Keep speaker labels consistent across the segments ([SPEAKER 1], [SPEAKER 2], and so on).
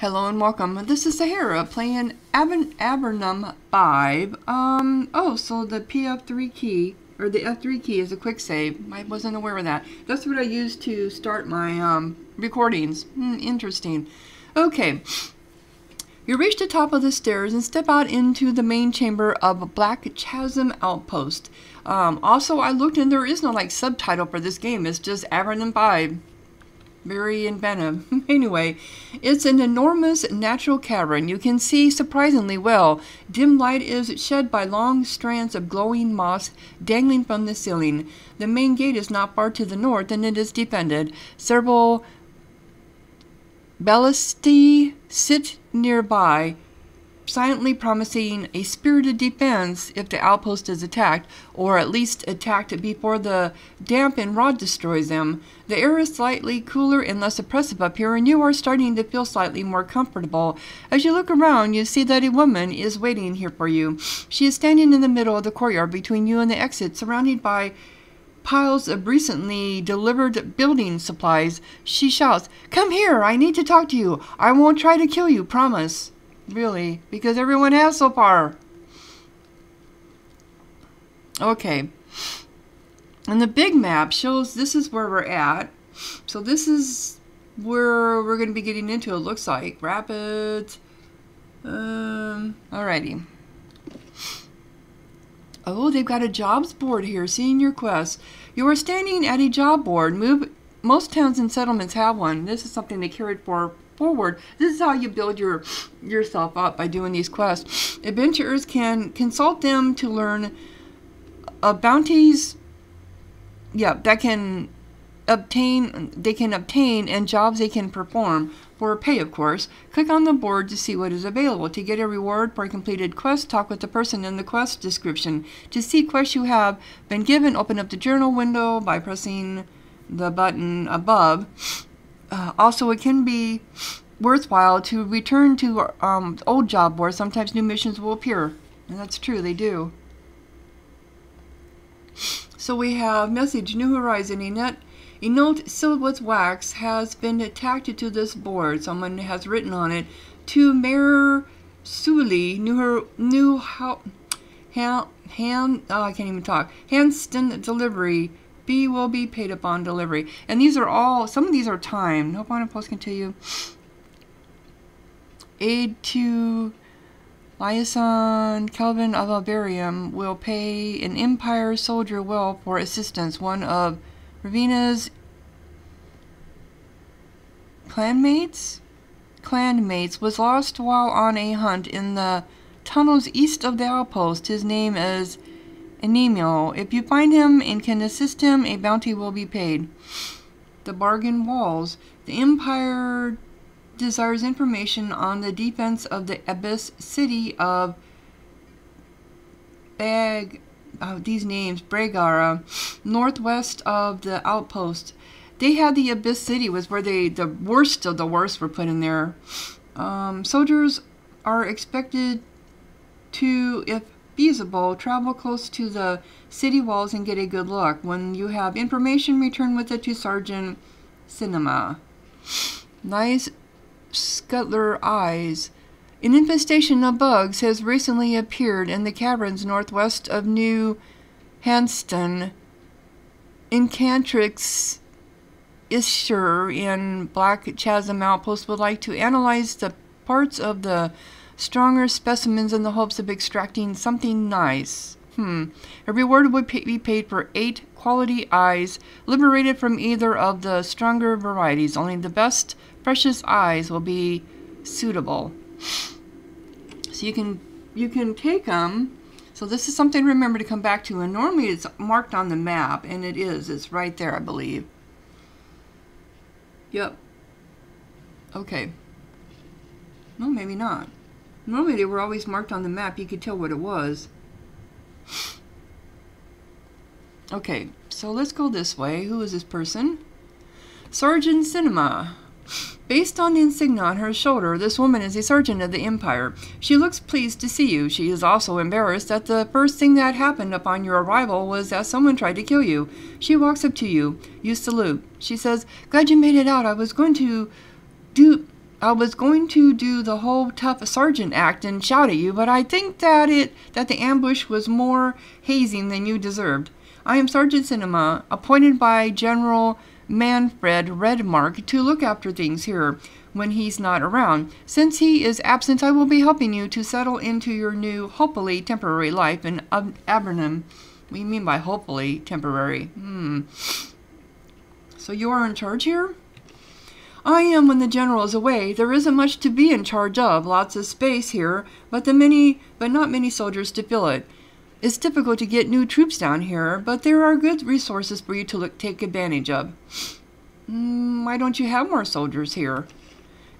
[SPEAKER 1] Hello and welcome. This is Sahara playing Aber Avernum 5. Um, oh, so the PF3 key, or the F3 key is a quick save. I wasn't aware of that. That's what I use to start my um, recordings. Hmm, interesting. Okay. You reach the top of the stairs and step out into the main chamber of Black Chasm Outpost. Um, also, I looked and there is no like subtitle for this game. It's just Avernum 5 very inventive. anyway, it's an enormous natural cavern. You can see surprisingly well. Dim light is shed by long strands of glowing moss dangling from the ceiling. The main gate is not far to the north and it is defended. Several ballistae sit nearby silently promising a spirited defense if the outpost is attacked, or at least attacked before the damp and rod destroys them. The air is slightly cooler and less oppressive up here, and you are starting to feel slightly more comfortable. As you look around, you see that a woman is waiting here for you. She is standing in the middle of the courtyard between you and the exit, surrounded by piles of recently delivered building supplies. She shouts, Come here, I need to talk to you. I won't try to kill you, promise. Really, because everyone has so far. Okay. And the big map shows this is where we're at. So this is where we're going to be getting into, it looks like. Rapids. Um, alrighty. Oh, they've got a jobs board here, seeing your quest. You are standing at a job board. Move. Most towns and settlements have one. This is something they carried for forward. This is how you build your yourself up by doing these quests. Adventurers can consult them to learn uh, bounties. Yeah, that can obtain they can obtain and jobs they can perform for pay of course click on the board to see what is available to get a reward for a completed quest talk with the person in the quest description to see quests you have been given open up the journal window by pressing the button above uh, also, it can be worthwhile to return to um, old job boards. Sometimes new missions will appear. And that's true, they do. So we have message New Horizon. A, net, a note sealed with wax has been attached to this board. Someone has written on it to Mayor Sully, New, new how, hand, hand, oh, I can't even talk. Hanston delivery B will be paid upon delivery. And these are all, some of these are timed. No bond post continue. Aid to Liaison Kelvin of Alberium will pay an Empire soldier well for assistance. One of Ravina's clanmates? Clanmates was lost while on a hunt in the tunnels east of the outpost. His name is Enimio. If you find him and can assist him, a bounty will be paid. The bargain walls. The Empire desires information on the defense of the Abyss city of Bag. Oh, these names, Bregara, northwest of the outpost. They had the Abyss City was where they the worst of the worst were put in there. Um, soldiers are expected to, if feasible, travel close to the city walls and get a good look. When you have information, return with it to Sergeant Cinema. Nice Scuttler eyes. An infestation of bugs has recently appeared in the caverns northwest of New Hanston. Incantrix Isher in Black Chasm Outpost would like to analyze the parts of the stronger specimens in the hopes of extracting something nice. Hmm. A reward would pay, be paid for eight quality eyes liberated from either of the stronger varieties. Only the best precious eyes will be suitable. So you can you can take them. So this is something to remember to come back to. And normally it's marked on the map, and it is. It's right there, I believe. Yep. Okay. No, maybe not. Normally they were always marked on the map. You could tell what it was. Okay, so let's go this way. Who is this person? Sergeant Cinema. Based on the insignia on her shoulder, this woman is a sergeant of the Empire. She looks pleased to see you. She is also embarrassed that the first thing that happened upon your arrival was that someone tried to kill you. She walks up to you. You salute. She says, Glad you made it out. I was going to do I was going to do the whole tough sergeant act and shout at you, but I think that it that the ambush was more hazing than you deserved. I am Sergeant Cinema, appointed by General Manfred Redmark to look after things here when he's not around. Since he is absent, I will be helping you to settle into your new, hopefully temporary life in Ab- Abernum. What do you mean by hopefully temporary? Hmm. So you are in charge here? I am when the general is away. There isn't much to be in charge of. Lots of space here, but the many but not many soldiers to fill it. It's difficult to get new troops down here, but there are good resources for you to look, take advantage of. Mm, why don't you have more soldiers here?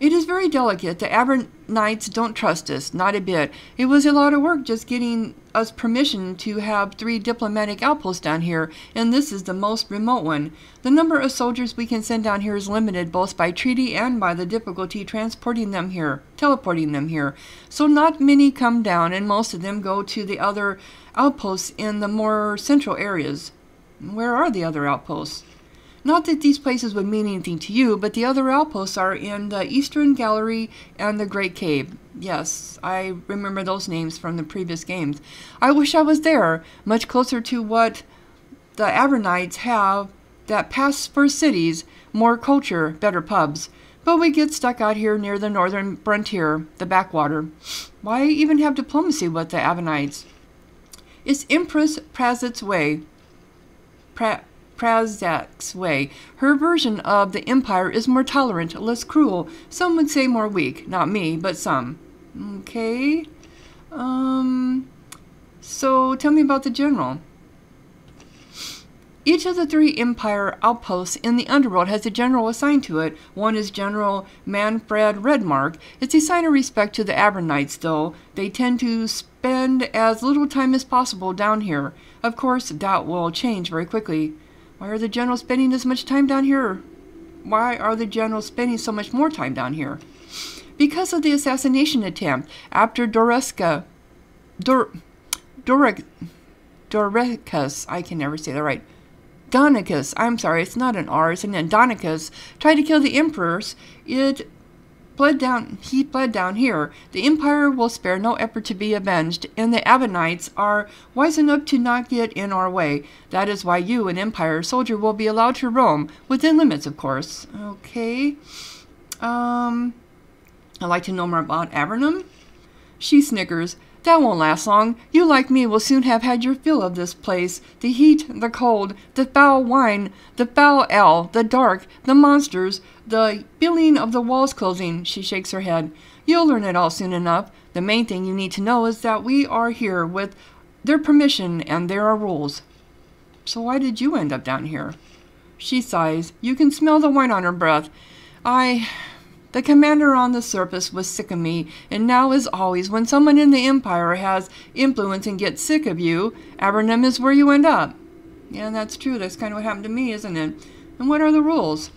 [SPEAKER 1] It is very delicate. The Abernites don't trust us, not a bit. It was a lot of work just getting us permission to have three diplomatic outposts down here, and this is the most remote one. The number of soldiers we can send down here is limited both by treaty and by the difficulty transporting them here, teleporting them here. So not many come down, and most of them go to the other outposts in the more central areas. Where are the other outposts? Not that these places would mean anything to you, but the other outposts are in the Eastern Gallery and the Great Cave. Yes, I remember those names from the previous games. I wish I was there, much closer to what the Abernites have that pass for cities, more culture, better pubs. But we get stuck out here near the northern frontier, the backwater. Why even have diplomacy with the Abernites? It's Empress Prazit's way. Pra- Prazac's way. Her version of the Empire is more tolerant, less cruel. Some would say more weak. Not me, but some. Okay. Um. So tell me about the general. Each of the three Empire outposts in the underworld has a general assigned to it. One is General Manfred Redmark. It's a sign of respect to the Abernites, though. They tend to spend as little time as possible down here. Of course, that will change very quickly. Why are the generals spending as much time down here? Why are the generals spending so much more time down here? Because of the assassination attempt after Doreska. Dor, Dorek, Dorecus, I can never say that right. Donicus, I'm sorry, it's not an R, it's an. Donicus tried to kill the emperors. It bled down he bled down here. The empire will spare no effort to be avenged, and the Abbonites are wise enough to not get in our way. That is why you, an empire soldier, will be allowed to roam, within limits, of course. Okay. Um I'd like to know more about Avernum. She snickers. That won't last long. You, like me, will soon have had your fill of this place. The heat, the cold, the foul wine, the foul ale, the dark, the monsters, the feeling of the walls closing. She shakes her head. You'll learn it all soon enough. The main thing you need to know is that we are here with their permission and there are rules. So why did you end up down here? She sighs. You can smell the wine on her breath. I. The commander on the surface was sick of me, and now, as always, when someone in the Empire has influence and gets sick of you, Abernum is where you end up. Yeah, that's true. That's kind of what happened to me, isn't it? And what are the rules?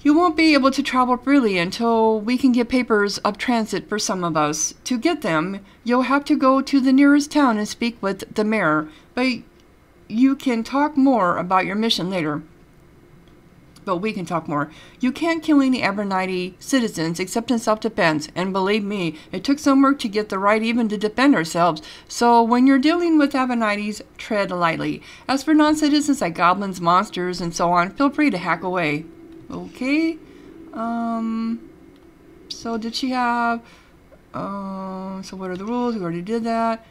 [SPEAKER 1] You won't be able to travel freely until we can get papers of transit for some of us. To get them, you'll have to go to the nearest town and speak with the mayor, but you can talk more about your mission later but we can talk more. You can't kill any Abernathy citizens except in self defense, and believe me, it took some work to get the right even to defend ourselves, so when you're dealing with Abernathys, tread lightly. As for non citizens like goblins, monsters, and so on, feel free to hack away. Okay? Um. So, did she have. Uh, so, what are the rules? We already did that.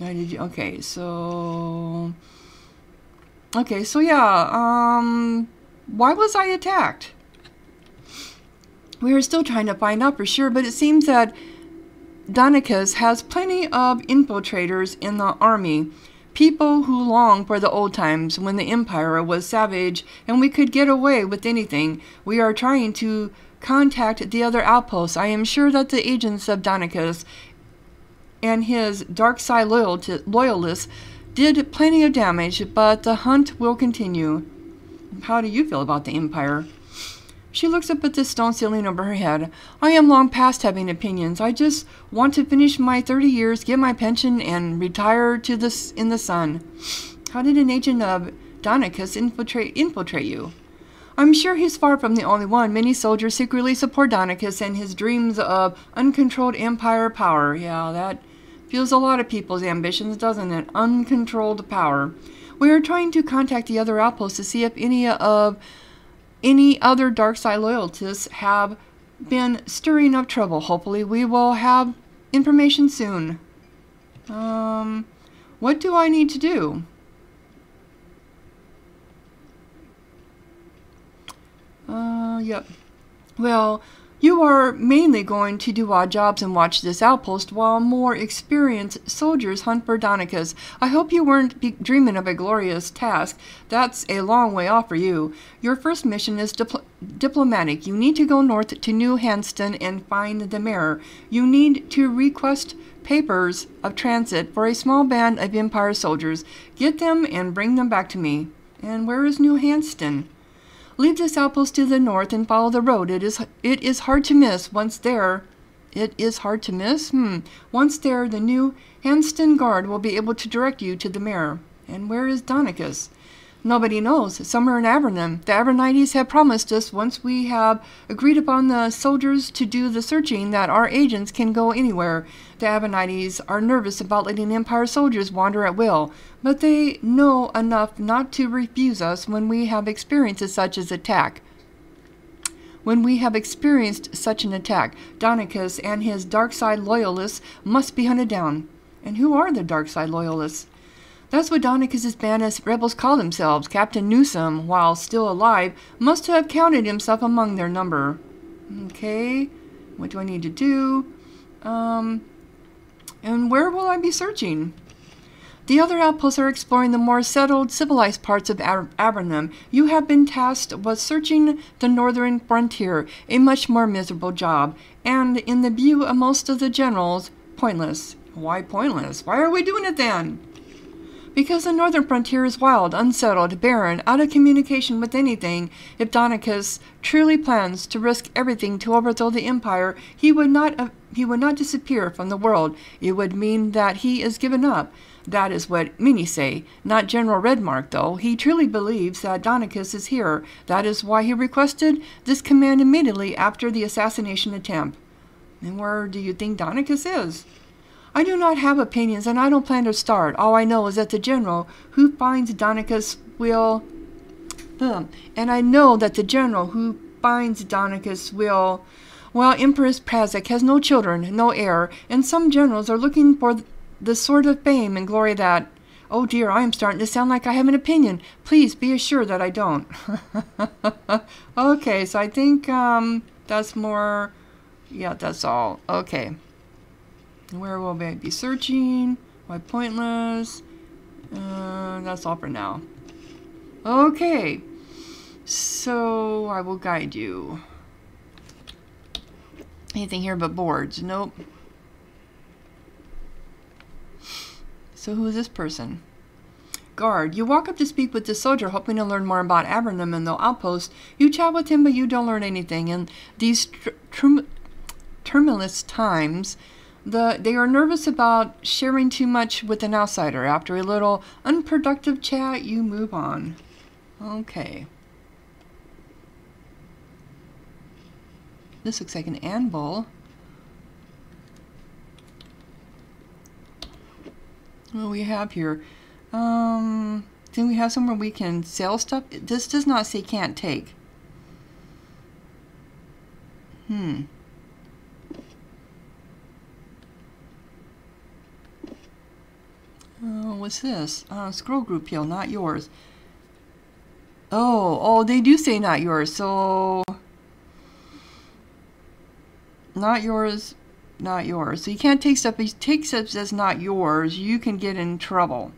[SPEAKER 1] I did. Okay, so. Okay, so yeah, um, why was I attacked? We are still trying to find out for sure, but it seems that Donicus has plenty of infiltrators in the army. People who long for the old times when the Empire was savage and we could get away with anything. We are trying to contact the other outposts. I am sure that the agents of Donicus and his dark side loyalists did plenty of damage, but the hunt will continue. How do you feel about the Empire? She looks up at the stone ceiling over her head. I am long past having opinions. I just want to finish my 30 years, get my pension, and retire to this in the sun. How did an agent of Donicus infiltrate infiltrate you? I'm sure he's far from the only one. Many soldiers secretly support Donicus and his dreams of uncontrolled empire power. Yeah, that fuels a lot of people's ambitions, doesn't it? Uncontrolled power. We are trying to contact the other outposts to see if any of any other dark side loyalists have been stirring up trouble. Hopefully, we will have information soon. Um, what do I need to do? Uh, yep. Well, you are mainly going to do odd jobs and watch this outpost while more experienced soldiers hunt for Donicus. I hope you weren't dreaming of a glorious task. That's a long way off for you. Your first mission is dipl diplomatic. You need to go north to New Hanston and find the mayor. You need to request papers of transit for a small band of Empire soldiers. Get them and bring them back to me. And where is New Hanston? Leave this outpost to the north and follow the road. It is it is hard to miss. Once there, it is hard to miss. Hmm. Once there, the new Hanston guard will be able to direct you to the mayor. And where is Donicus? Nobody knows. Somewhere in Avernum. The Avernites have promised us once we have agreed upon the soldiers to do the searching that our agents can go anywhere. The Avernites are nervous about letting Empire soldiers wander at will, but they know enough not to refuse us when we have experienced such as attack. When we have experienced such an attack, Donicus and his dark side loyalists must be hunted down. And who are the dark side loyalists? That's what Donicus's band of rebels call themselves. Captain Newsom, while still alive, must have counted himself among their number. Okay, what do I need to do? Um, and where will I be searching? The other outposts are exploring the more settled, civilized parts of Avernum. You have been tasked with searching the northern frontier, a much more miserable job, and in the view of most of the generals, pointless. Why pointless? Why are we doing it then? Because the northern frontier is wild, unsettled, barren, out of communication with anything, if Donicus truly plans to risk everything to overthrow the empire, he would not uh, he would not disappear from the world. It would mean that he is given up. That is what many say. Not General Redmark, though. He truly believes that Donicus is here. That is why he requested this command immediately after the assassination attempt. And where do you think Donicus is? I do not have opinions, and I don't plan to start. All I know is that the general who finds Donicus will. Boom. And I know that the general who finds Donicus will. Well, Empress Prazac has no children, no heir, and some generals are looking for the sort of fame and glory that. Oh dear, I am starting to sound like I have an opinion. Please be assured that I don't. okay, so I think um, that's more. Yeah, that's all. Okay. Where will I be searching? Why pointless? Uh, that's all for now. Okay. So, I will guide you. Anything here but boards? Nope. So who is this person? Guard. You walk up to speak with the soldier, hoping to learn more about Avernum and the outpost. You chat with him, but you don't learn anything. In these tr tumultuous times, the, they are nervous about sharing too much with an outsider. After a little unproductive chat, you move on. Okay. This looks like an anvil. What do we have here? Um, then we have somewhere we can sell stuff. This does not say can't take. Hmm. Oh, what's this? Uh, scroll group heal, not yours. Oh, oh, they do say not yours, so... Not yours, not yours. So you can't take stuff, if you take stuff that's not yours, you can get in trouble.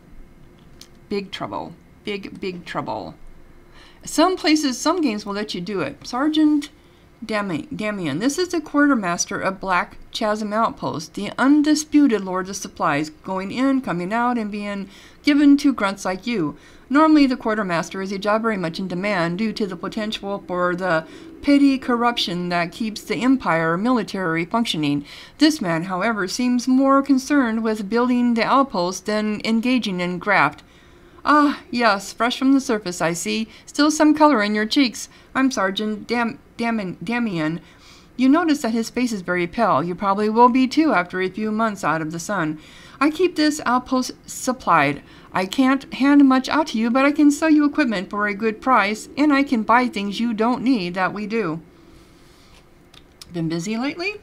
[SPEAKER 1] Big trouble. Big, big trouble. Some places, some games will let you do it. Sergeant Damian. This is the quartermaster of Black Chasm Outpost, the undisputed lord of supplies, going in, coming out, and being given to grunts like you. Normally, the quartermaster is a job very much in demand due to the potential for the petty corruption that keeps the empire military functioning. This man, however, seems more concerned with building the outpost than engaging in graft. Ah, yes, fresh from the surface, I see. Still some color in your cheeks. I'm Sergeant Dam- Dam- Damian. You notice that his face is very pale. You probably will be too after a few months out of the sun. I keep this outpost supplied. I can't hand much out to you, but I can sell you equipment for a good price, and I can buy things you don't need that we do. Been busy lately?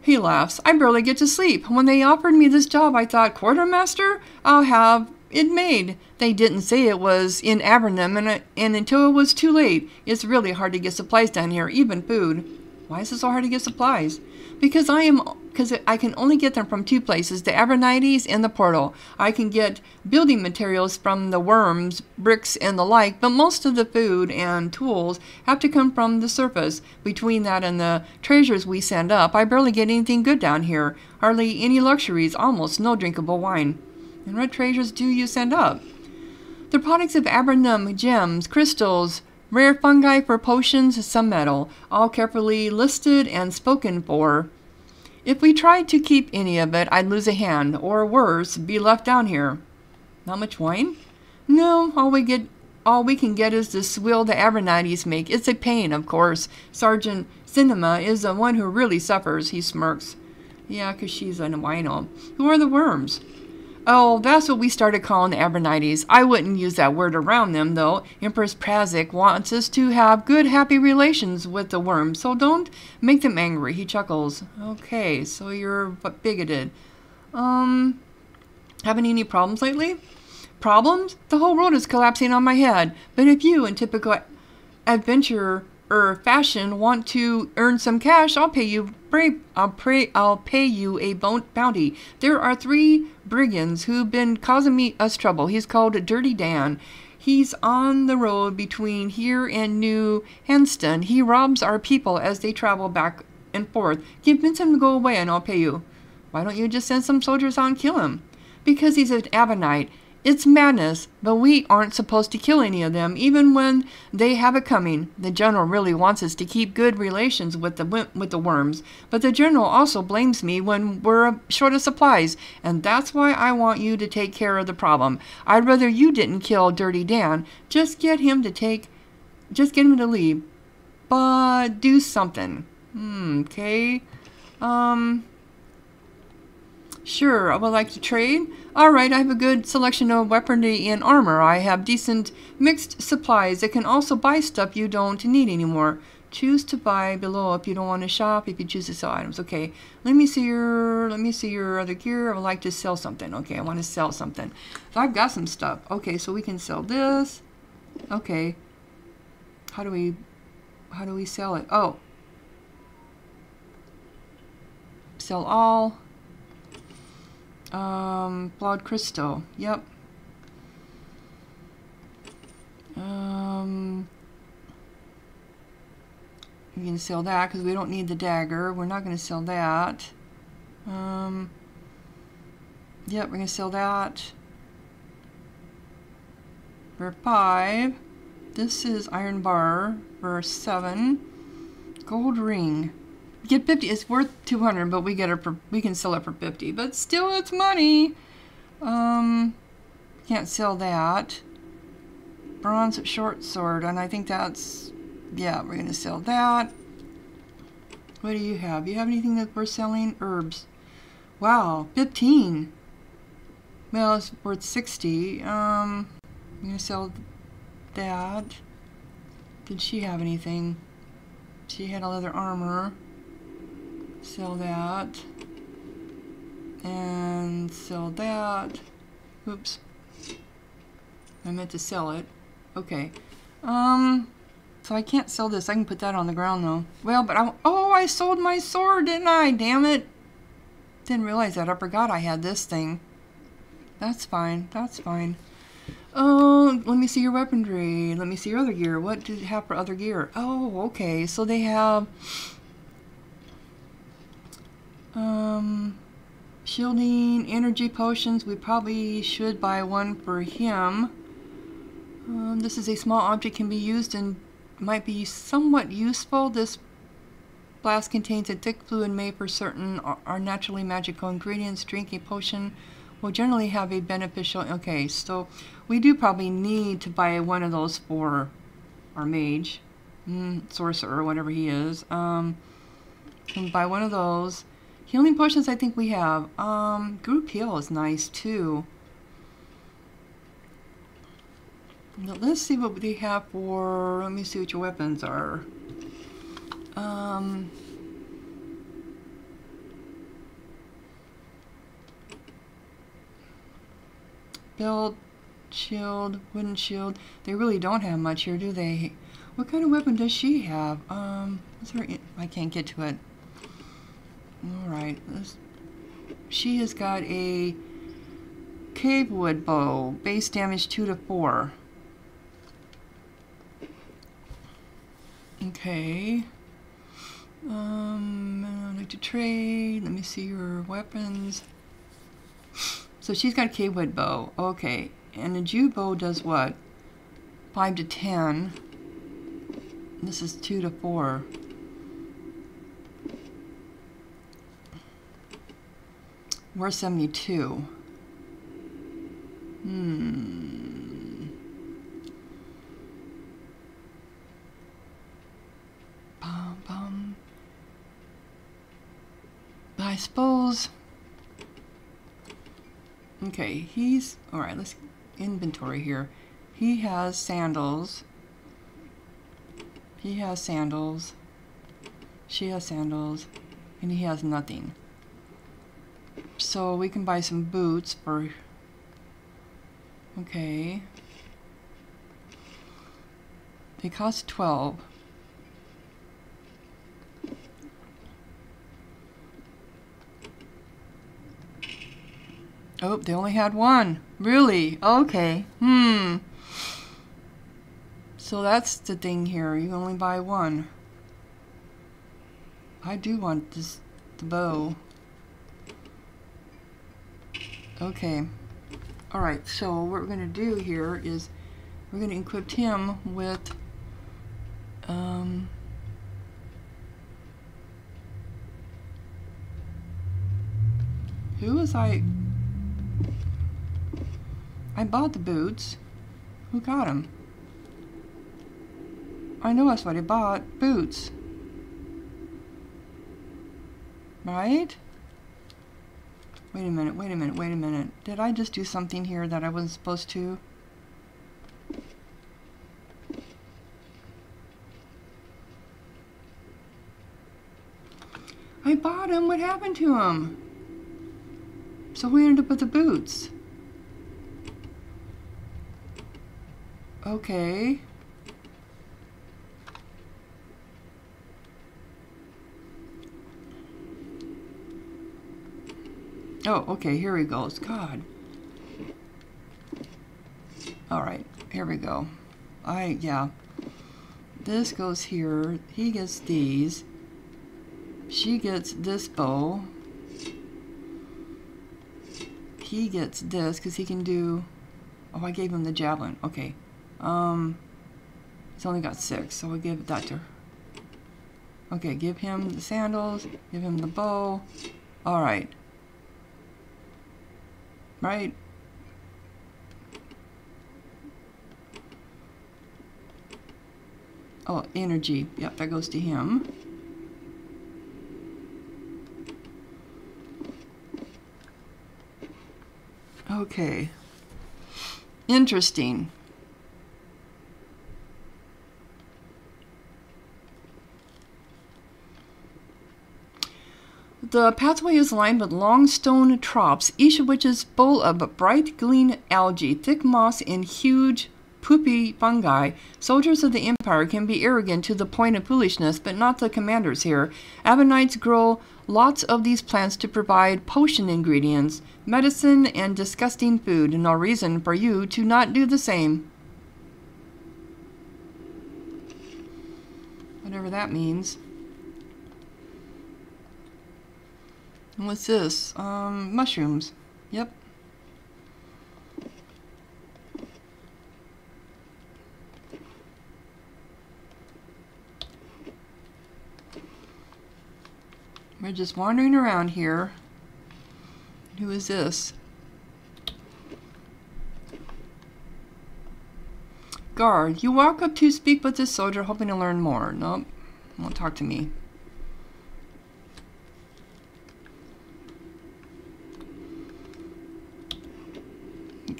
[SPEAKER 1] He laughs. I barely get to sleep. When they offered me this job, I thought, quartermaster? I'll have it made. They didn't say it was in Abernum, and, uh, and until it was too late, it's really hard to get supplies down here, even food. Why is it so hard to get supplies? Because I am because I can only get them from two places, the Abernites and the portal. I can get building materials from the worms, bricks, and the like, but most of the food and tools have to come from the surface. Between that and the treasures we send up, I barely get anything good down here. Hardly any luxuries, almost no drinkable wine. And what treasures do you send up? The products of Abernum, gems, crystals, rare fungi for potions, some metal, all carefully listed and spoken for. If we tried to keep any of it, I'd lose a hand, or worse, be left down here. Not much wine? No, all we get all we can get is the swill the Abernites make. It's a pain, of course. Sergeant Cinema is the one who really suffers, he smirks. Yeah, 'cause she's a wino. Who are the worms? Oh, that's what we started calling the Abernites. I wouldn't use that word around them, though. Empress Prazac wants us to have good, happy relations with the worms, so don't make them angry. He chuckles. Okay, so you're bigoted. Um, having any problems lately? Problems? The whole world is collapsing on my head. But if you, in typical adventurer or fashion, want to earn some cash, I'll pay you pray, I'll pray I'll pay you a bounty. There are three brigands who've been causing me us trouble. He's called Dirty Dan. He's on the road between here and New Hanston. He robs our people as they travel back and forth. Convince him to go away and I'll pay you. Why don't you just send some soldiers out and kill him? Because he's an Abenite it's madness, but we aren't supposed to kill any of them, even when they have it coming. The general really wants us to keep good relations with the with the worms, but the general also blames me when we're short of supplies, and that's why I want you to take care of the problem. I'd rather you didn't kill Dirty Dan. Just get him to take, just get him to leave, but do something. Hmm. Okay. Um. Sure, I would like to trade. Alright, I have a good selection of weaponry and armor. I have decent mixed supplies that can also buy stuff you don't need anymore. Choose to buy below if you don't want to shop, if you choose to sell items. Okay, let me see your let me see your other gear. I would like to sell something. Okay, I want to sell something. So I've got some stuff. Okay, so we can sell this. Okay. How do we how do we sell it? Oh. Sell all. Um, blood crystal. Yep. Um, we can sell that because we don't need the dagger. We're not going to sell that. Um, yep, we're going to sell that for five. This is iron bar for seven. Gold ring get 50 it's worth 200 but we get it for we can sell it for 50 but still it's money. Um can't sell that. Bronze short sword and i think that's yeah we're gonna sell that. What do you have? You have anything that we're selling? Herbs. Wow 15 well it's worth 60 um i'm gonna sell that. Did she have anything? She had a leather armor sell that, and sell that. Oops. I meant to sell it. Okay. Um, so I can't sell this. I can put that on the ground though. Well, but I, oh, I sold my sword, didn't I? Damn it. Didn't realize that. I forgot I had this thing. That's fine. That's fine. Oh, let me see your weaponry. Let me see your other gear. What do you have for other gear? Oh, okay. So they have um, shielding, energy potions. We probably should buy one for him. Um, this is a small object can be used and might be somewhat useful. This flask contains a thick fluid made for certain are naturally magical ingredients. Drinking potion will generally have a beneficial. Okay, so we do probably need to buy one of those for our mage, mm, sorcerer, whatever he is. Um, buy one of those. Healing potions, I think we have. Um, group heal is nice too. Let's see what they have for. Let me see what your weapons are. Um. Build, shield, wooden shield. They really don't have much here, do they? What kind of weapon does she have? Um, what's her? I can't get to it. All right. She has got a cave wood bow, base damage two to four. Okay. Um, I'd like to trade. Let me see your weapons. So she's got a cave wood bow. Okay. And a yew bow does what? 5 to 10. This is 2 to 4. We're 72. Hmm. Bum, bum. I suppose Okay, he's all right. Let's inventory here. He has sandals. He has sandals. She has sandals, and he has nothing. So we can buy some boots for. Okay. They cost twelve. Oh, they only had one. Really? Okay. Hmm. So that's the thing here. You only buy one. I do want this the bow. Okay. Alright, so what we're going to do here is we're going to equip him with um, who was I I bought the boots. Who got them? I know that's what I bought. Boots. Right? Wait a minute, wait a minute, wait a minute. Did I just do something here that I wasn't supposed to? I bought him. What happened to him? So we ended up with the boots. Okay. Oh, okay, here he goes. God. Alright, here we go. I, yeah. This goes here. He gets these. She gets this bow. He gets this because he can do... Oh, I gave him the javelin. Okay. Um, he's only got six, so we'll give that to her. Okay, give him the sandals, give him the bow. All right. Right. Oh, energy. Yep, that goes to him. Okay. Interesting. The pathway is lined with long stone troughs, each of which is full of bright green algae, thick moss, and huge poopy fungi. Soldiers of the Empire can be arrogant to the point of foolishness, but not the commanders here. Ammonites grow lots of these plants to provide potion ingredients, medicine, and disgusting food. No reason for you to not do the same. Whatever that means. What's this? Um, mushrooms. Yep. We're just wandering around here. Who is this? Guard, you walk up to speak with this soldier, hoping to learn more. Nope, won't talk to me.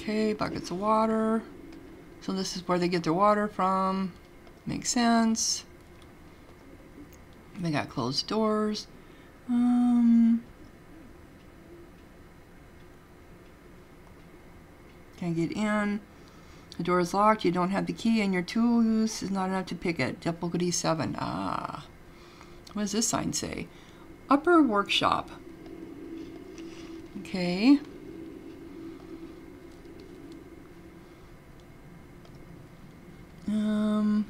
[SPEAKER 1] Okay, buckets of water. So this is where they get their water from. Makes sense. They got closed doors. Um, can't get in. The door is locked. You don't have the key, and your tools is not enough to pick it. Double Difficulty 7. Ah. What does this sign say? Upper workshop. Okay. Um,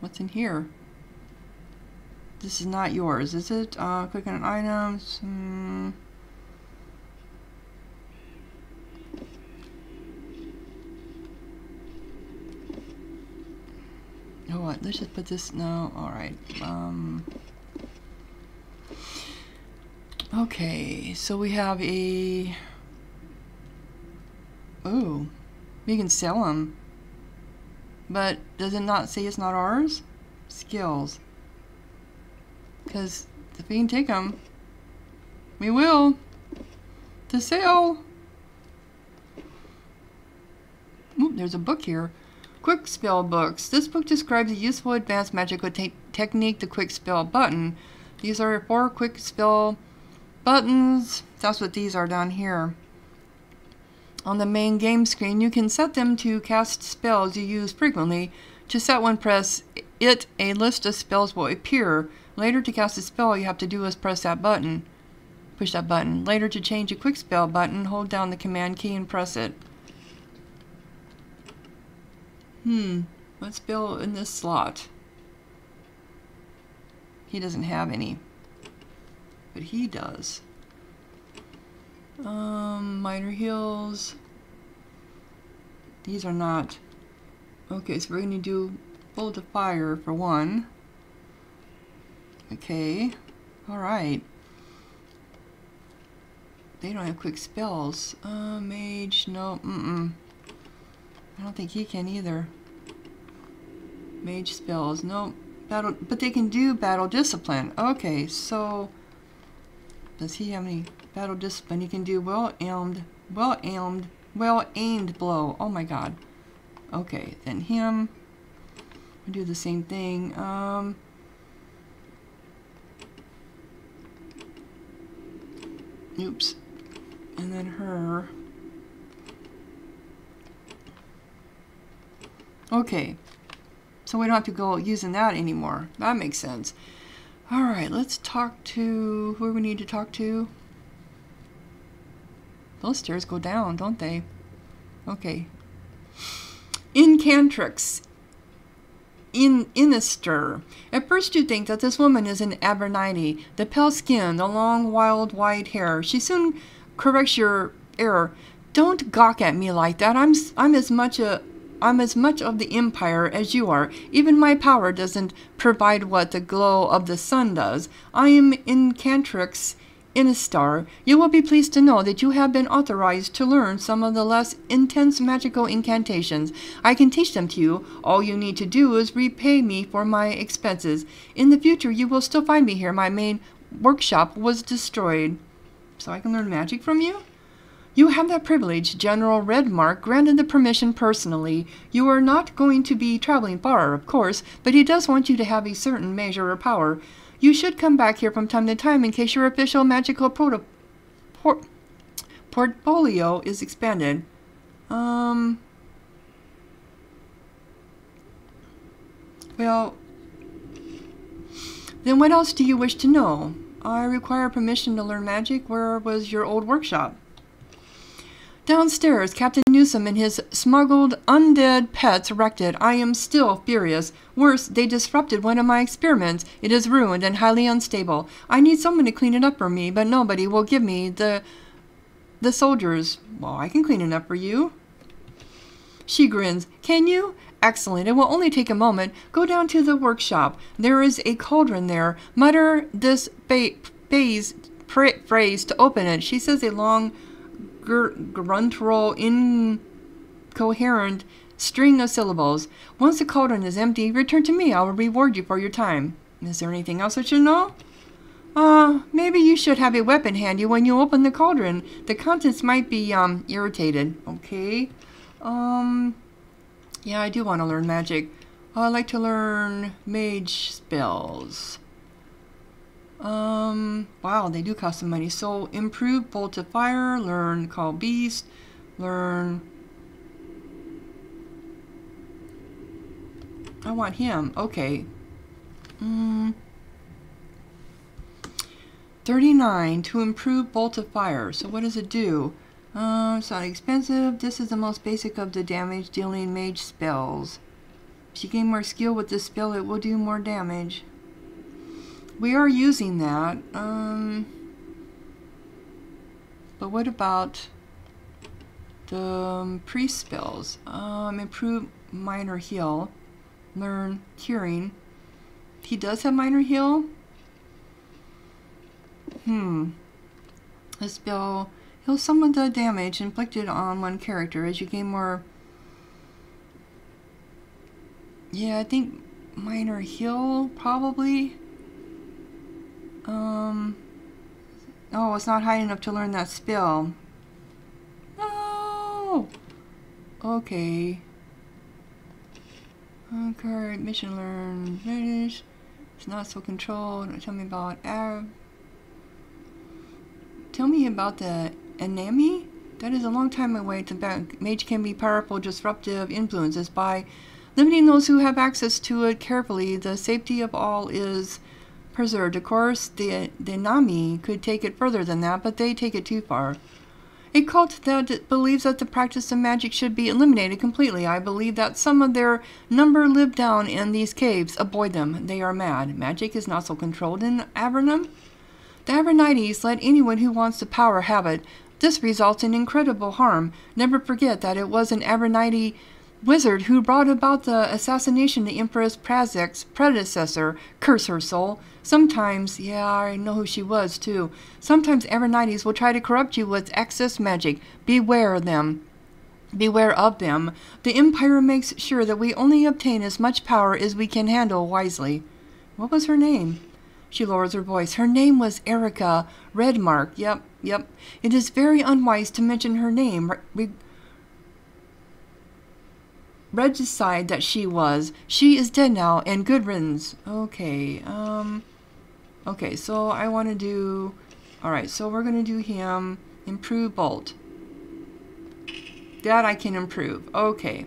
[SPEAKER 1] what's in here? This is not yours, is it? Uh, click on items. Oh, what? Let's just put this. No, all right. Um. Okay, so we have a. Oh, we can sell them. But does it not say it's not ours? Skills. Because if we can take them, we will. To sell. Ooh, there's a book here. Quick Spell Books. This book describes a useful advanced magical te technique, the Quick Spell button. These are four Quick Spell buttons. That's what these are down here. On the main game screen, you can set them to cast spells you use frequently. To set one, press it. A list of spells will appear. Later, to cast a spell, you have to do is press that button. Push that button. Later, to change a quick spell button, hold down the command key and press it. Hmm, what spell in this slot? He doesn't have any. But he does. Um, minor heals. These are not. Okay, so we're going to do bolt of fire for one. Okay. Alright. They don't have quick spells. Uh, mage, no, mm-mm. I don't think he can either. Mage spells, no. Battle, but they can do battle discipline. Okay, so does he have any battle discipline? He can do well aimed, well aimed, well aimed blow. Oh my god. Okay, then him. We do the same thing. Um. Oops. And then her. Okay. So we don't have to go using that anymore. That makes sense. All right, let's talk to who we need to talk to. Those stairs go down, don't they? Okay. Incantrix. In Inister. At first you think that this woman is an Abernethy. The pale skin, the long, wild, white hair. She soon corrects your error. Don't gawk at me like that. I'm I'm as much a I'm as much of the empire as you are. Even my power doesn't provide what the glow of the sun does. I am in Incantrix Inistar. You will be pleased to know that you have been authorized to learn some of the less intense magical incantations. I can teach them to you. All you need to do is repay me for my expenses. In the future, you will still find me here. My main workshop was destroyed. So I can learn magic from you? You have that privilege. General Redmark granted the permission personally. You are not going to be traveling far, of course, but he does want you to have a certain measure of power. You should come back here from time to time in case your official magical proto por portfolio is expanded. Um. Well, then what else do you wish to know? I require permission to learn magic. Where was your old workshop? Downstairs, Captain Newsom and his smuggled undead pets wrecked it. I am still furious. Worse, they disrupted one of my experiments. It is ruined and highly unstable. I need someone to clean it up for me, but nobody will give me the the soldiers. Well, I can clean it up for you. She grins. Can you? Excellent. It will only take a moment. Go down to the workshop. There is a cauldron there. Mutter this phase phrase to open it. She says a long gruntural in coherent string of syllables. Once the cauldron is empty, return to me. I will reward you for your time. Is there anything else I should know? Uh, maybe you should have a weapon handy when you open the cauldron. The contents might be, um, irritated. Okay. Um, yeah, I do want to learn magic. I like to learn mage spells. Um, wow, they do cost some money. So, improve Bolt of Fire, learn Call Beast, learn... I want him. Okay. Mm. 39 to improve bolt of fire. So what does it do? Uh, it's not expensive. This is the most basic of the damage dealing mage spells. If you gain more skill with this spell, it will do more damage. We are using that. Um, but what about the um, priest spells? Um, improve minor heal. Learn curing. He does have minor heal. Hmm. This spell heals some of the damage inflicted on one character as you gain more... Yeah, I think minor heal, probably. Um... Oh, it's not high enough to learn that spell. No! Okay. Okay, mission learned. Finish. It's not so controlled. Tell me about Arab. Tell me about the Anama? That is a long time away back. Mage can be powerful disruptive influences by limiting those who have access to it carefully. The safety of all is preserved. Of course, the, the Nami could take it further than that, but they take it too far. A cult that believes that the practice of magic should be eliminated completely. I believe that some of their number live down in these caves. Avoid them. They are mad. Magic is not so controlled in Avernum. The Avernites let anyone who wants the power have it. This results in incredible harm. Never forget that it was an Avernite wizard who brought about the assassination of the Empress Prazac's predecessor. Curse her soul. Sometimes, yeah, I know who she was too. Sometimes Avernites will try to corrupt you with excess magic. Beware of them. Beware of them. The Empire makes sure that we only obtain as much power as we can handle wisely. What was her name? She lowers her voice. Her name was Erika Redmark. Yep, yep. It is very unwise to mention her name. Re- regicide that she was. She is dead now, and good riddance. Okay, um... Okay, so I want to do... Alright, so we're going to do him. Improve bolt. That I can improve. Okay.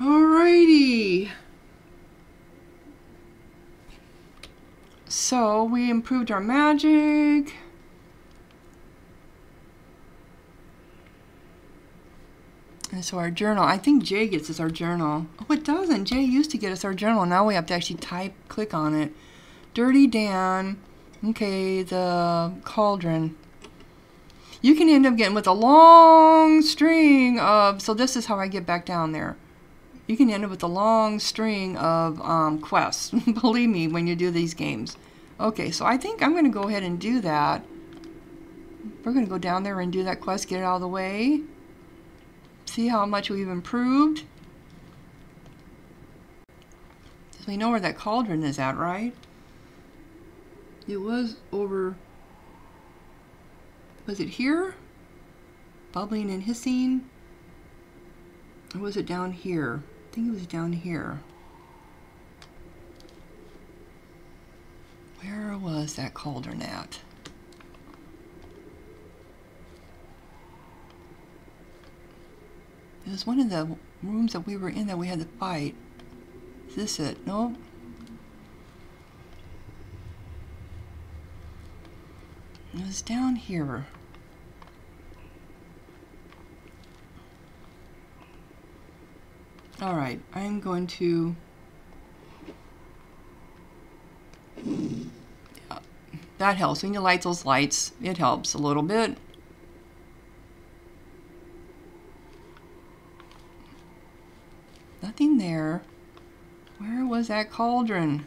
[SPEAKER 1] Alrighty. So we improved our magic. And so our journal, I think Jay gets us our journal. Oh, it doesn't. Jay used to get us our journal. Now we have to actually type, click on it. Dirty Dan. Okay, the cauldron. You can end up getting with a long string of, so this is how I get back down there you can end up with a long string of um, quests. Believe me, when you do these games. Okay, so I think I'm going to go ahead and do that. We're going to go down there and do that quest, get it out of the way. See how much we've improved. We know where that cauldron is at, right? It was over... Was it here? Bubbling and hissing? Or was it down here? I think it was down here. Where was that cauldron at? It was one of the rooms that we were in that we had to fight. Is this it? No. It was down here. All right, I'm going to that helps. When you light those lights, it helps a little bit. was that cauldron?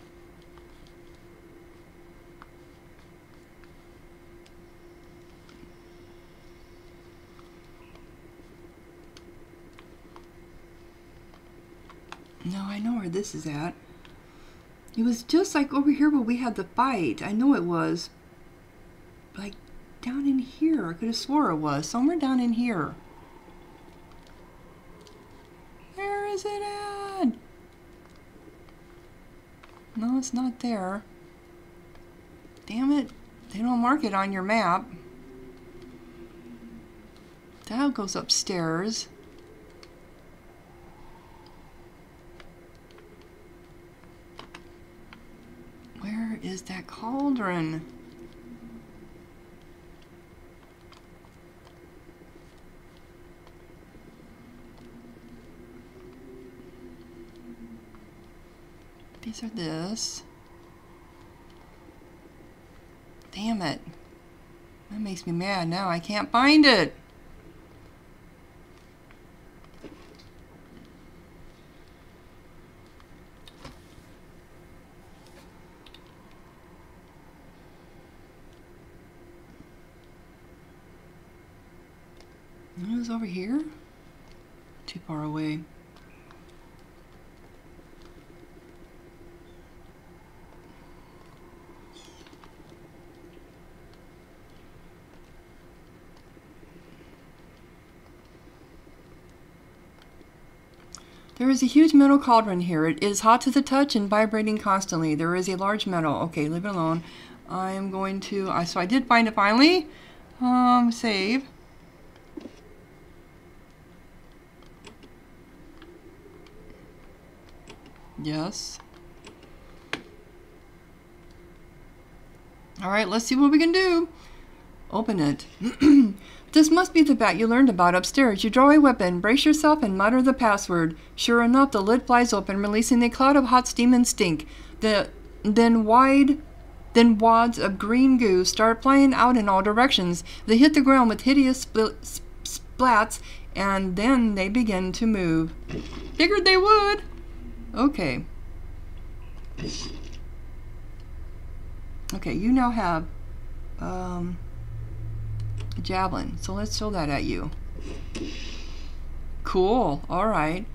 [SPEAKER 1] No, I know where this is at. It was just like over here where we had the fight. I know it was. Like down in here. I could have swore it was. Somewhere down in here. No, it's not there. Damn it. They don't mark it on your map. That goes upstairs. Where is that cauldron? These are this. Damn it. That makes me mad now. I can't find it. It was over here? Too far away. There is a huge metal cauldron here. It is hot to the touch and vibrating constantly. There is a large metal. Okay, leave it alone. I am going to. I so I did find it finally. Um, save. Yes. All right, let's see what we can do. Open it. this must be the bat you learned about upstairs. You draw a weapon, brace yourself, and mutter the password. Sure enough, the lid flies open, releasing a cloud of hot steam and stink. The then wide then wads of green goo start flying out in all directions. They hit the ground with hideous spl splats, and then they begin to move. Figured they would. Okay. Okay, you now have um, javelin. So let's throw that at you. Cool. All right.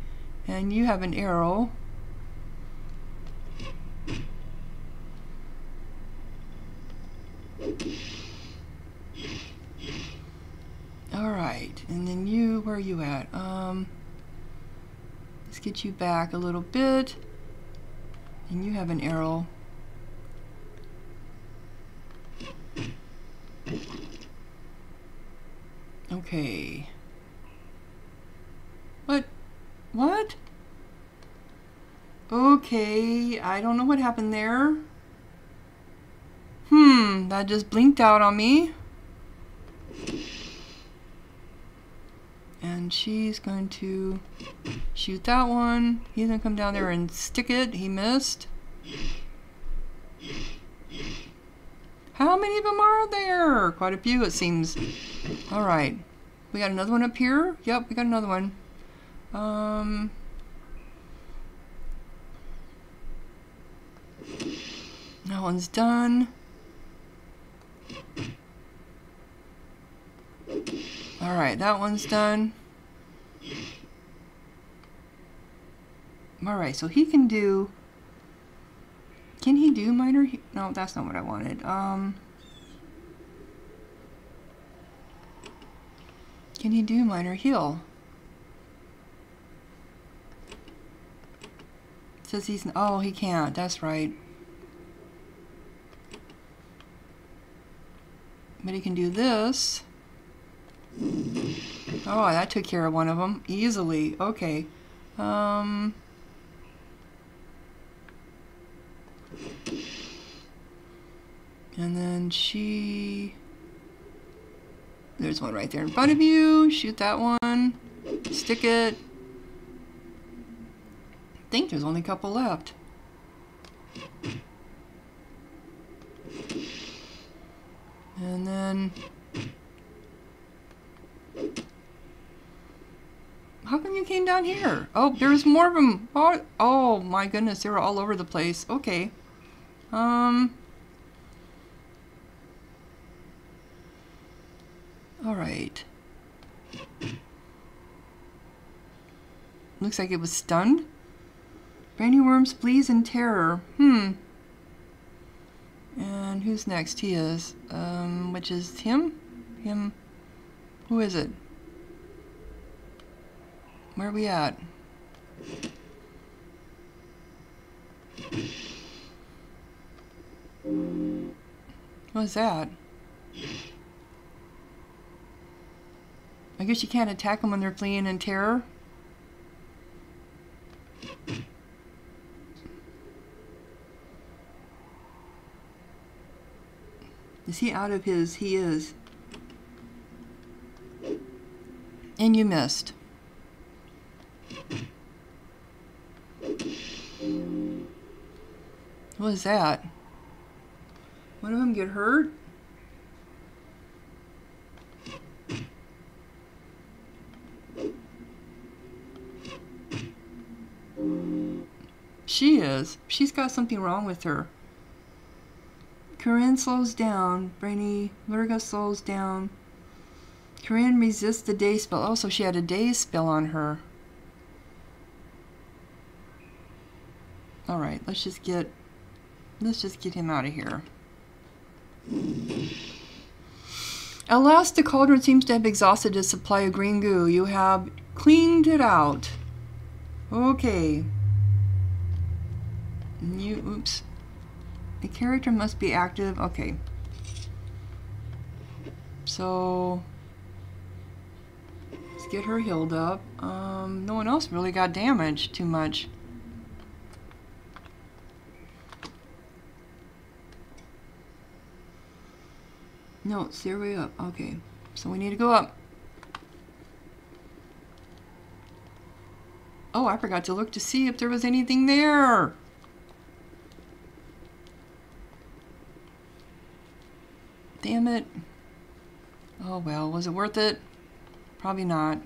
[SPEAKER 1] And you have an arrow. All right. And then you, where are you at? Um, let's get you back a little bit. And you have an arrow. Okay. What? What? Okay, I don't know what happened there. Hmm, that just blinked out on me. And she's going to shoot that one. He's going to come down there and stick it. He missed. How many of them are there? Quite a few, it seems. All right. We got another one up here. Yep, we got another one. Um... That one's done. Alright, that one's done. Alright, so he can do can he do minor? No, that's not what I wanted. Um, can he do minor heal? says he's oh he can't. That's right. But he can do this. Oh, that took care of one of them easily. Okay. Um. And then she... There's one right there in front of you. Shoot that one. Stick it. I think there's only a couple left. And then... How come you came down here? Oh, there's more of them. Oh, oh my goodness, they were all over the place. Okay. Um... Alright. Looks like it was stunned. Brainy Worms flees in terror. Hmm. And who's next? He is. Um, which is him? Him. Who is it? Where are we at? What's that? I guess you can't attack them when they're fleeing in terror. Is he out of his? He is. And you missed. What is that? One of them get hurt? She is. She's got something wrong with her. Corinne slows down. Brainy Lurga slows down. Corinne resists the day spell. Oh, so she had a day spell on her. Alright, let's just get let's just get him out of here. At last the cauldron seems to have exhausted its supply of green goo. You have cleaned it out. Okay. You oops. The character must be active. Okay. So let's get her healed up. Um, no one else really got damaged too much. No, it's their way up. Okay. So we need to go up. Oh, I forgot to look to see if there was anything there. Damn it. Oh well, was it worth it? Probably not.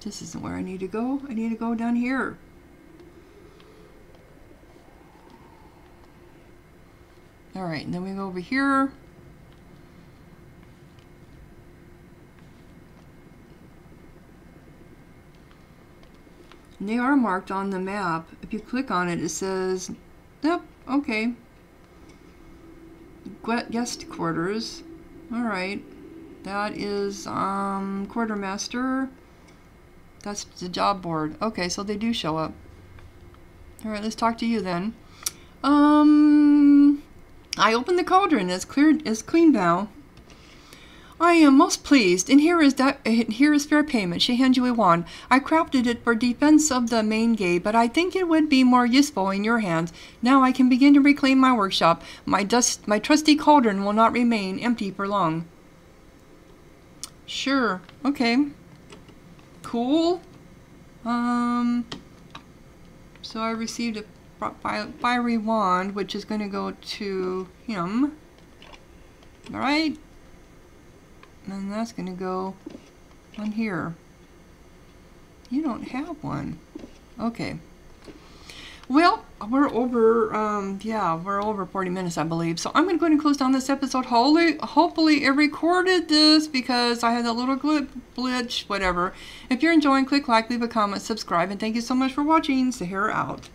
[SPEAKER 1] This isn't where I need to go. I need to go down here. Alright, and then we go over here. And they are marked on the map. If you click on it, it says, yep, okay. Guest quarters. Alright. That is um, quartermaster. That's the job board. Okay, so they do show up. Alright, let's talk to you then. Um, I open the cauldron. It's clear. It's clean now. I am most pleased, and here is that. Here is fair payment. She hands you a wand. I crafted it for defense of the main gate, but I think it would be more useful in your hands. Now I can begin to reclaim my workshop. My dust, my trusty cauldron will not remain empty for long. Sure. Okay. Cool. Um. So I received a fiery wand, which is going to go to him. Alright? And that's going to go on here. You don't have one. Okay. Well, we're over, um, yeah, we're over 40 minutes, I believe. So I'm going to go ahead and close down this episode. Holy, hopefully it recorded this because I had a little glitch, whatever. If you're enjoying, click like, leave a comment, subscribe, and thank you so much for watching. Sahara out.